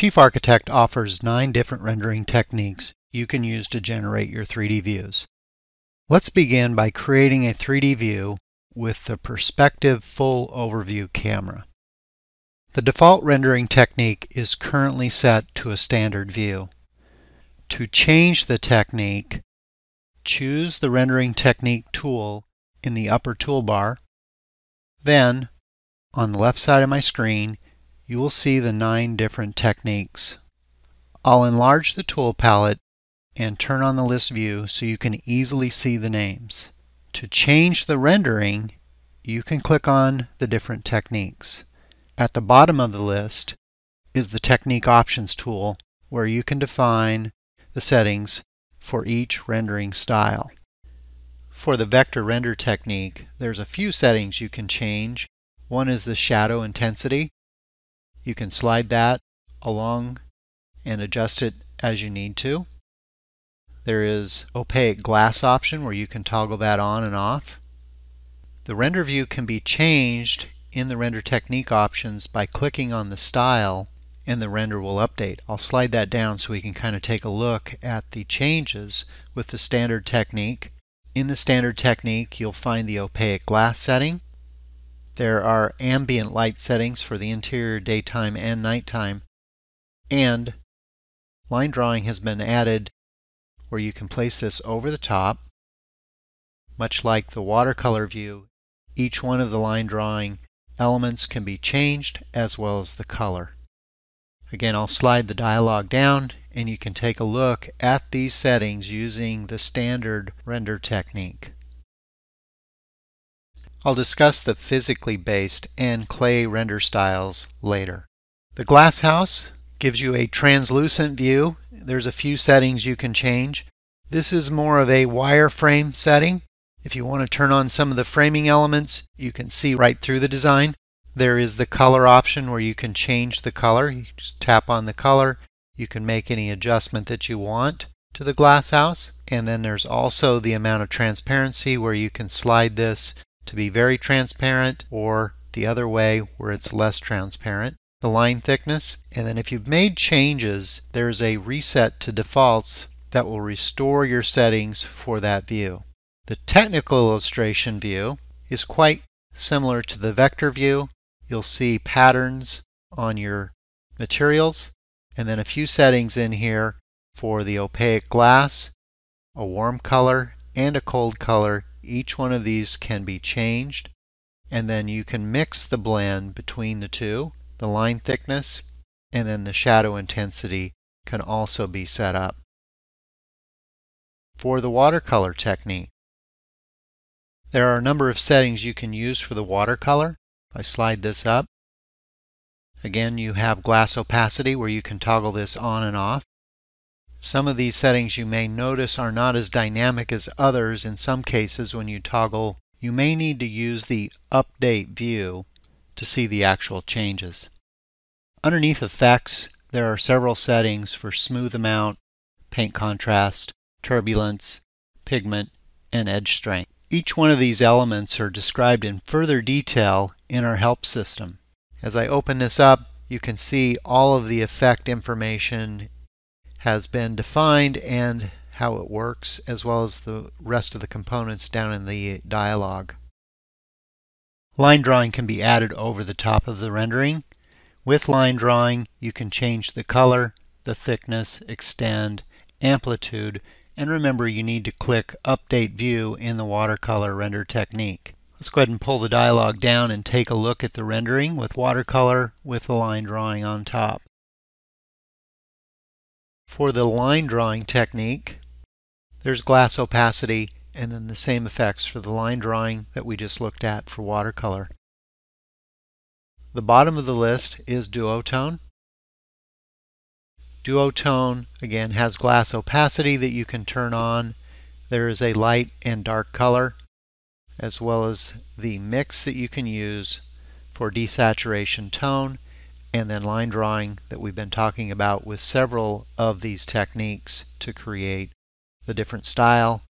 Chief Architect offers nine different rendering techniques you can use to generate your 3D views. Let's begin by creating a 3D view with the Perspective Full Overview camera. The default rendering technique is currently set to a standard view. To change the technique, choose the Rendering Technique tool in the upper toolbar. Then, on the left side of my screen, you will see the nine different techniques. I'll enlarge the tool palette and turn on the list view so you can easily see the names. To change the rendering, you can click on the different techniques. At the bottom of the list is the Technique Options tool where you can define the settings for each rendering style. For the vector render technique, there's a few settings you can change. One is the shadow intensity. You can slide that along and adjust it as you need to. There is opaque glass option where you can toggle that on and off. The render view can be changed in the render technique options by clicking on the style and the render will update. I'll slide that down so we can kind of take a look at the changes with the standard technique. In the standard technique you'll find the opaque glass setting there are ambient light settings for the interior daytime and nighttime. And line drawing has been added where you can place this over the top. Much like the watercolor view, each one of the line drawing elements can be changed as well as the color. Again, I'll slide the dialog down and you can take a look at these settings using the standard render technique. I'll discuss the physically based and clay render styles later. The glass house gives you a translucent view. There's a few settings you can change. This is more of a wireframe setting. If you want to turn on some of the framing elements, you can see right through the design. There is the color option where you can change the color. You just tap on the color. You can make any adjustment that you want to the glass house. And then there's also the amount of transparency where you can slide this to be very transparent or the other way where it's less transparent. The line thickness. And then if you've made changes, there's a reset to defaults that will restore your settings for that view. The technical illustration view is quite similar to the vector view. You'll see patterns on your materials and then a few settings in here for the opaque glass, a warm color, and a cold color each one of these can be changed and then you can mix the blend between the two. The line thickness and then the shadow intensity can also be set up. For the watercolor technique, there are a number of settings you can use for the watercolor. I slide this up, again you have glass opacity where you can toggle this on and off. Some of these settings you may notice are not as dynamic as others. In some cases when you toggle, you may need to use the Update view to see the actual changes. Underneath Effects, there are several settings for smooth amount, paint contrast, turbulence, pigment, and edge strength. Each one of these elements are described in further detail in our help system. As I open this up, you can see all of the effect information has been defined and how it works as well as the rest of the components down in the dialog. Line drawing can be added over the top of the rendering. With line drawing you can change the color, the thickness, extend, amplitude, and remember you need to click Update View in the watercolor render technique. Let's go ahead and pull the dialog down and take a look at the rendering with watercolor with the line drawing on top. For the line drawing technique, there's glass opacity and then the same effects for the line drawing that we just looked at for watercolor. The bottom of the list is duotone. Duotone again has glass opacity that you can turn on. There is a light and dark color as well as the mix that you can use for desaturation tone and then line drawing that we've been talking about with several of these techniques to create the different style.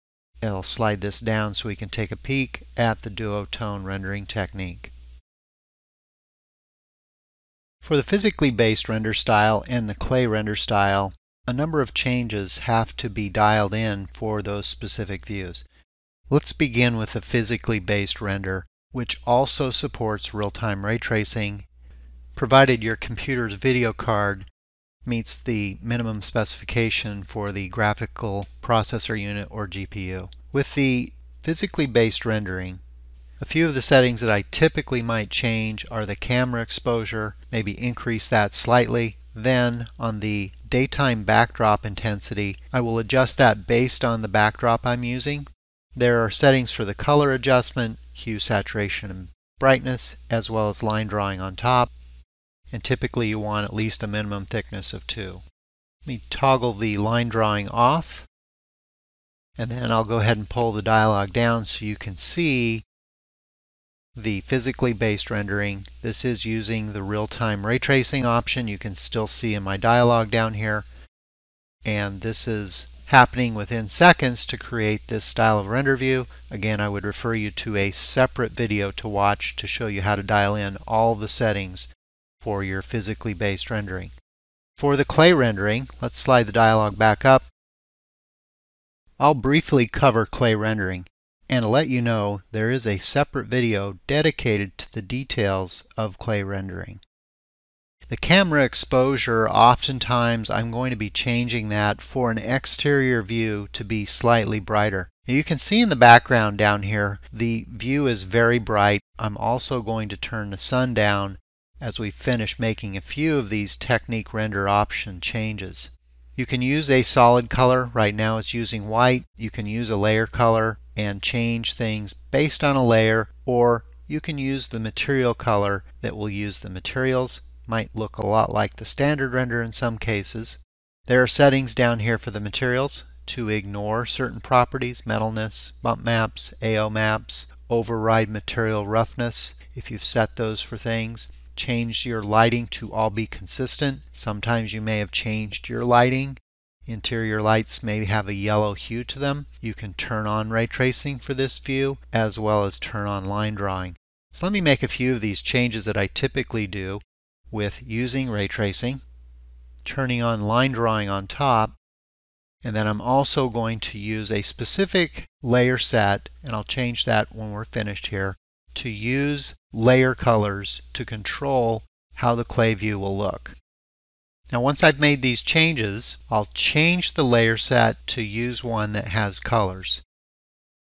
I'll slide this down so we can take a peek at the duotone rendering technique. For the physically based render style and the clay render style, a number of changes have to be dialed in for those specific views. Let's begin with the physically based render, which also supports real-time ray tracing, provided your computer's video card meets the minimum specification for the graphical processor unit or GPU. With the physically based rendering, a few of the settings that I typically might change are the camera exposure, maybe increase that slightly. Then on the daytime backdrop intensity, I will adjust that based on the backdrop I'm using. There are settings for the color adjustment, hue, saturation, and brightness, as well as line drawing on top. And typically you want at least a minimum thickness of 2. Let me toggle the line drawing off. And then I'll go ahead and pull the dialog down so you can see the physically based rendering. This is using the real-time ray tracing option. You can still see in my dialog down here. And this is happening within seconds to create this style of render view. Again, I would refer you to a separate video to watch to show you how to dial in all the settings for your physically based rendering. For the clay rendering, let's slide the dialog back up. I'll briefly cover clay rendering and let you know there is a separate video dedicated to the details of clay rendering. The camera exposure, oftentimes I'm going to be changing that for an exterior view to be slightly brighter. Now you can see in the background down here, the view is very bright. I'm also going to turn the sun down as we finish making a few of these technique render option changes. You can use a solid color. Right now it's using white. You can use a layer color and change things based on a layer or you can use the material color that will use the materials might look a lot like the standard render in some cases. There are settings down here for the materials to ignore certain properties, metalness, bump maps, AO maps, override material roughness if you've set those for things. Change your lighting to all be consistent. Sometimes you may have changed your lighting. Interior lights may have a yellow hue to them. You can turn on ray tracing for this view as well as turn on line drawing. So let me make a few of these changes that I typically do with using ray tracing, turning on line drawing on top, and then I'm also going to use a specific layer set, and I'll change that when we're finished here, to use layer colors to control how the clay view will look. Now once I've made these changes, I'll change the layer set to use one that has colors.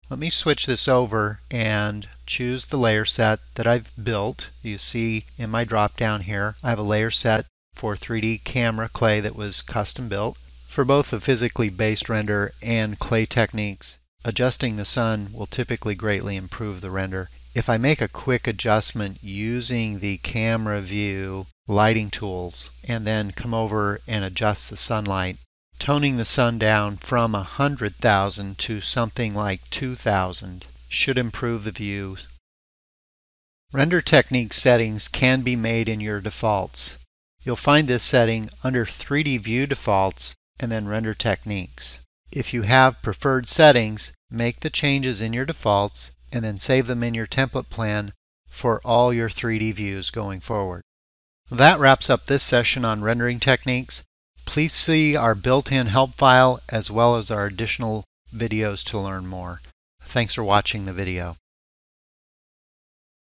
Let me switch this over and choose the layer set that I've built. You see in my drop down here I have a layer set for 3D camera clay that was custom built. For both the physically based render and clay techniques, adjusting the sun will typically greatly improve the render. If I make a quick adjustment using the camera view lighting tools and then come over and adjust the sunlight, Toning the sun down from 100,000 to something like 2,000 should improve the view. Render technique settings can be made in your defaults. You'll find this setting under 3D view defaults and then render techniques. If you have preferred settings, make the changes in your defaults and then save them in your template plan for all your 3D views going forward. That wraps up this session on rendering techniques. Please see our built-in help file as well as our additional videos to learn more. Thanks for watching the video.